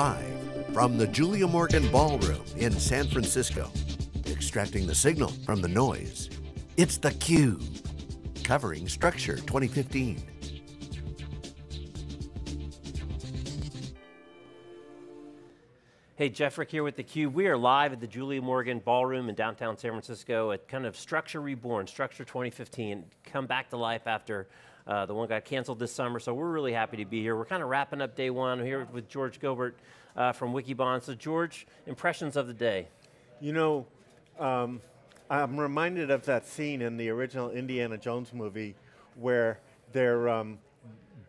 Live from the Julia Morgan Ballroom in San Francisco, extracting the signal from the noise. It's the theCUBE, covering Structure 2015. Hey, Jeff Frick here with theCUBE. We are live at the Julia Morgan Ballroom in downtown San Francisco at kind of Structure Reborn, Structure 2015, come back to life after uh, the one got canceled this summer, so we're really happy to be here. We're kind of wrapping up day one. I'm here with George Gilbert uh, from Wikibon. So George, impressions of the day. You know, um, I'm reminded of that scene in the original Indiana Jones movie where they're um,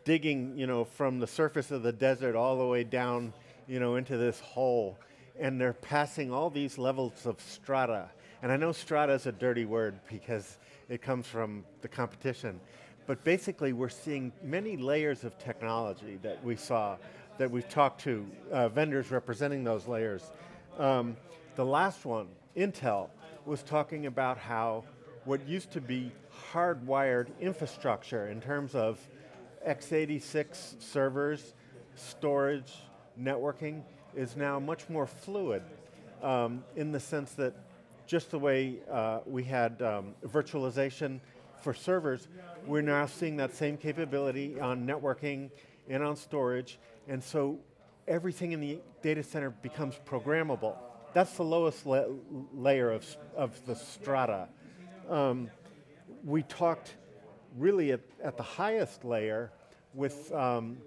digging, you know, from the surface of the desert all the way down you know, into this hole. And they're passing all these levels of strata. And I know strata is a dirty word because it comes from the competition. But basically, we're seeing many layers of technology that we saw, that we've talked to uh, vendors representing those layers. Um, the last one, Intel, was talking about how what used to be hardwired infrastructure in terms of x86 servers, storage, networking is now much more fluid um, in the sense that just the way uh, we had um, virtualization for servers, we're now seeing that same capability on networking and on storage, and so everything in the data center becomes programmable. That's the lowest la layer of, of the strata. Um, we talked really at, at the highest layer with um,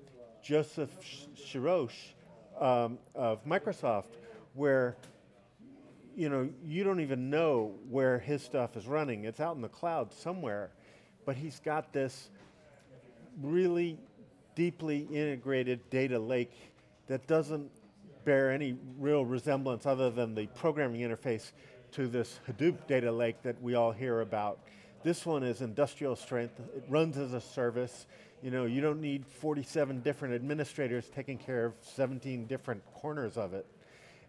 Joseph Sirosh um, of Microsoft where you know, you don't even know where his stuff is running. It's out in the cloud somewhere, but he's got this really deeply integrated data lake that doesn't bear any real resemblance other than the programming interface to this Hadoop data lake that we all hear about. This one is industrial strength, it runs as a service, you know, you don't need 47 different administrators taking care of 17 different corners of it.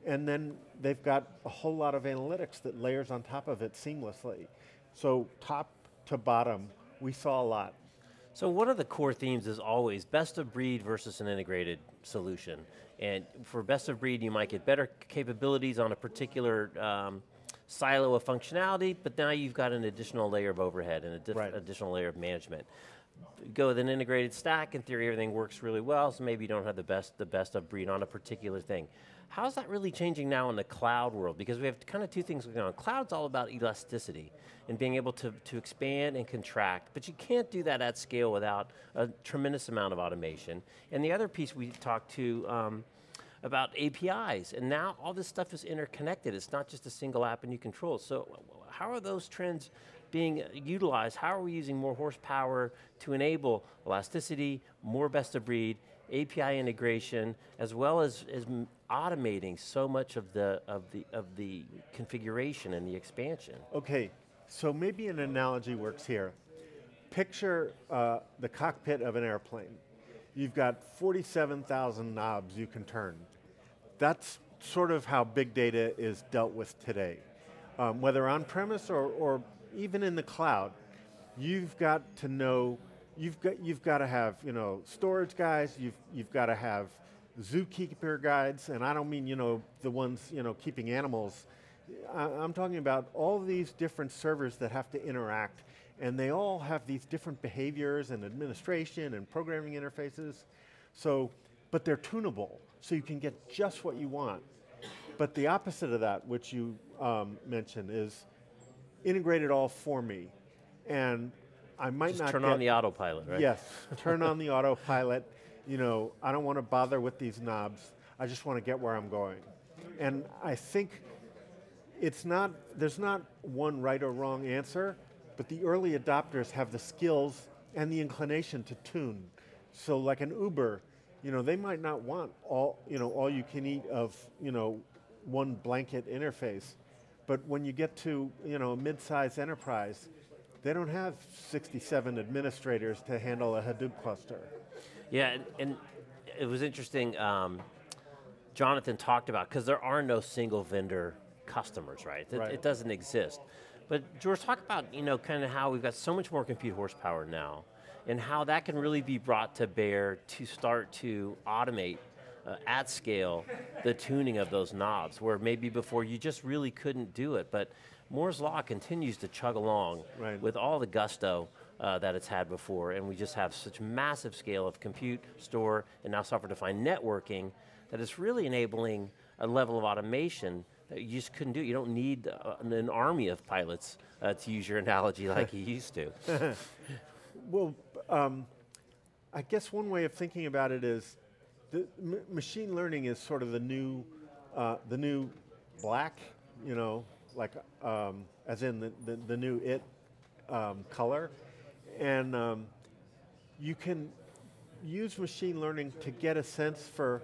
And then they've got a whole lot of analytics that layers on top of it seamlessly. So top to bottom, we saw a lot. So one of the core themes is always best of breed versus an integrated solution. And for best of breed, you might get better capabilities on a particular um, silo of functionality, but now you've got an additional layer of overhead and a right. additional layer of management go with an integrated stack, in theory everything works really well, so maybe you don't have the best, the best of breed on a particular thing. How's that really changing now in the cloud world? Because we have kind of two things going on. Cloud's all about elasticity and being able to, to expand and contract, but you can't do that at scale without a tremendous amount of automation. And the other piece we talked to um, about APIs, and now all this stuff is interconnected. It's not just a single app and you control. So how are those trends being utilized, how are we using more horsepower to enable elasticity, more best of breed, API integration, as well as, as automating so much of the, of, the, of the configuration and the expansion. Okay, so maybe an analogy works here. Picture uh, the cockpit of an airplane. You've got 47,000 knobs you can turn. That's sort of how big data is dealt with today. Um, whether on-premise or, or even in the cloud, you've got to know, you've got, you've got to have, you know, storage guys, you've, you've got to have zookeeper guides, and I don't mean, you know, the ones, you know, keeping animals. I, I'm talking about all these different servers that have to interact, and they all have these different behaviors and administration and programming interfaces. So, but they're tunable, so you can get just what you want. But the opposite of that, which you um, mentioned, is integrate it all for me. And I might Just not turn on the autopilot, right? Yes, turn on the autopilot. You know, I don't want to bother with these knobs. I just want to get where I'm going. And I think it's not, there's not one right or wrong answer, but the early adopters have the skills and the inclination to tune. So like an Uber, you know, they might not want all, you know, all you can eat of, you know, one blanket interface. But when you get to you know, a mid-sized enterprise, they don't have 67 administrators to handle a Hadoop cluster. Yeah, and, and it was interesting, um, Jonathan talked about, because there are no single vendor customers, right? It, right? it, doesn't exist. But George, talk about you know, kind of how we've got so much more compute horsepower now, and how that can really be brought to bear to start to automate uh, at scale the tuning of those knobs, where maybe before you just really couldn't do it. But Moore's Law continues to chug along right. with all the gusto uh, that it's had before, and we just have such massive scale of compute, store, and now software-defined networking that it's really enabling a level of automation that you just couldn't do. You don't need uh, an army of pilots, uh, to use your analogy like you used to. well, um, I guess one way of thinking about it is, the machine learning is sort of the new, uh, the new black, you know, like um, as in the, the, the new it um, color. And um, you can use machine learning to get a sense for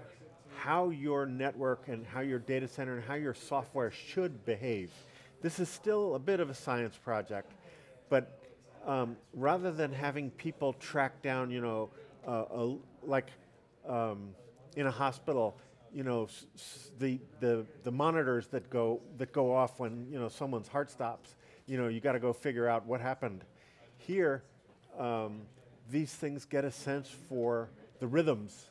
how your network and how your data center and how your software should behave. This is still a bit of a science project, but um, rather than having people track down, you know, uh, a, like um, in a hospital, you know, the, the, the monitors that go, that go off when, you know, someone's heart stops, you know, you got to go figure out what happened. Here, um, these things get a sense for the rhythms.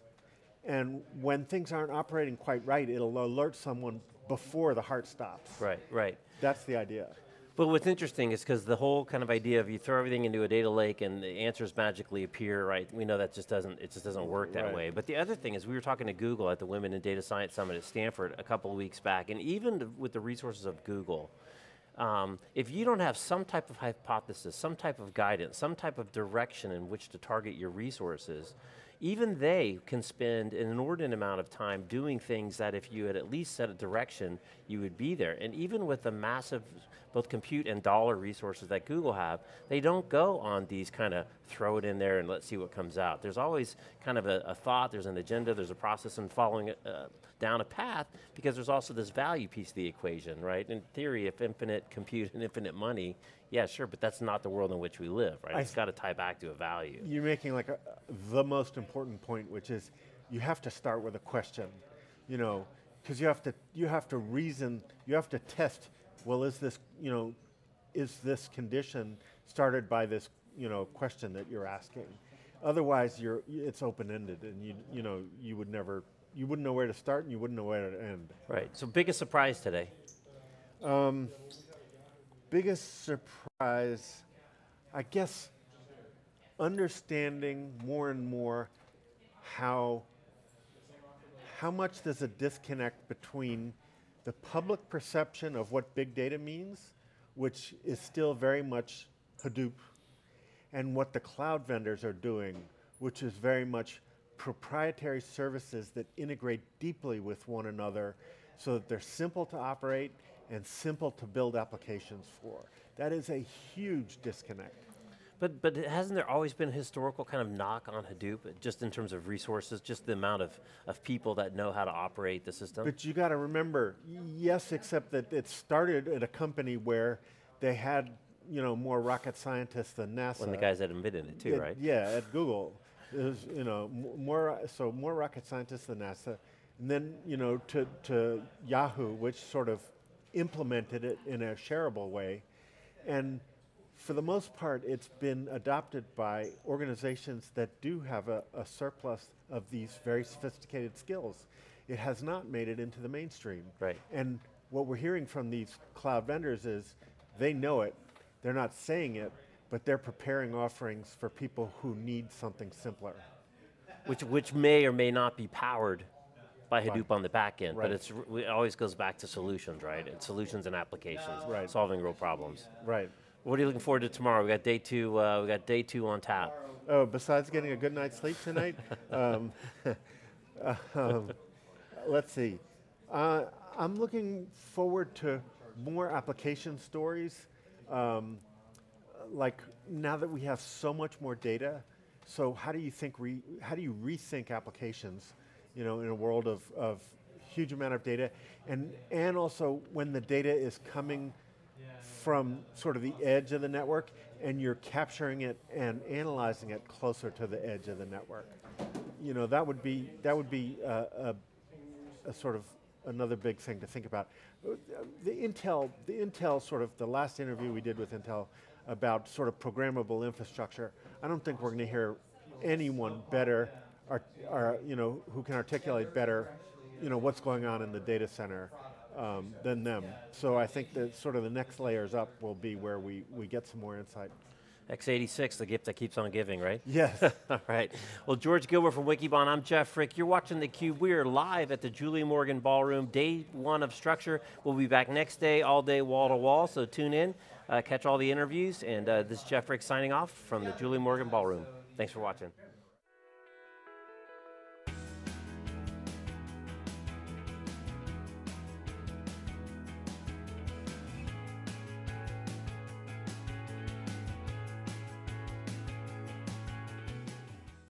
And when things aren't operating quite right, it'll alert someone before the heart stops. Right, right. That's the idea. But what's interesting is because the whole kind of idea of you throw everything into a data lake and the answers magically appear, right? We know that just doesn't, it just doesn't work that right. way. But the other thing is we were talking to Google at the Women in Data Science Summit at Stanford a couple of weeks back, and even with the resources of Google, um, if you don't have some type of hypothesis, some type of guidance, some type of direction in which to target your resources, even they can spend an inordinate amount of time doing things that if you had at least set a direction, you would be there. And even with the massive, both compute and dollar resources that Google have, they don't go on these kind of throw it in there and let's see what comes out. There's always kind of a, a thought, there's an agenda, there's a process and following it uh, down a path because there's also this value piece of the equation, right? In theory, if infinite compute and infinite money, yeah, sure, but that's not the world in which we live, right? I it's got to tie back to a value. You're making like a, the most important point, which is you have to start with a question, you know, because you have to you have to reason, you have to test. Well, is this you know, is this condition started by this you know question that you're asking? Otherwise, you're it's open ended, and you you know you would never you wouldn't know where to start and you wouldn't know where to end. Right. So biggest surprise today. Um, biggest surprise, I guess, understanding more and more how, how much there's a disconnect between the public perception of what big data means, which is still very much Hadoop, and what the cloud vendors are doing, which is very much proprietary services that integrate deeply with one another so that they're simple to operate and simple to build applications for. That is a huge disconnect. But, but hasn't there always been a historical kind of knock on Hadoop, just in terms of resources, just the amount of, of people that know how to operate the system? But you got to remember, yes, except that it started at a company where they had you know, more rocket scientists than NASA. When the guys that invented it too, it, right? Yeah, at Google. There's, you know, more, so more rocket scientists than NASA. And then, you know, to, to Yahoo, which sort of implemented it in a shareable way. And for the most part, it's been adopted by organizations that do have a, a, surplus of these very sophisticated skills. It has not made it into the mainstream. Right. And what we're hearing from these cloud vendors is they know it, they're not saying it, but they're preparing offerings for people who need something simpler. Which, which may or may not be powered by Hadoop on the back end, right. but it's, it always goes back to solutions, right? It's solutions and applications, right. solving real problems. Right. What are you looking forward to tomorrow? We got day two. Uh, we got day two on tap. Oh, besides getting a good night's sleep tonight, um, um, let's see. Uh, I'm looking forward to more application stories. Um, like now that we have so much more data, so how do you think re, how do you rethink applications, you know, in a world of, of huge amount of data, and and also when the data is coming from sort of the edge of the network, and you're capturing it and analyzing it closer to the edge of the network. You know, that would be that would be a, a, a sort of another big thing to think about. The Intel, the Intel sort of the last interview we did with Intel about sort of programmable infrastructure. I don't think we're going to hear anyone better or, are, uh, you know, who can articulate better, you know, what's going on in the data center um, than them. So I think that sort of the next layers up will be where we, we get some more insight. X86, the gift that keeps on giving, right? Yes. All right. Well, George Gilbert from Wikibon, I'm Jeff Frick. You're watching theCUBE. We are live at the Julie Morgan Ballroom, day one of Structure. We'll be back next day, all day, wall to wall, so tune in, uh, catch all the interviews, and uh, this is Jeff Frick signing off from the Julie Morgan Ballroom. Thanks for watching.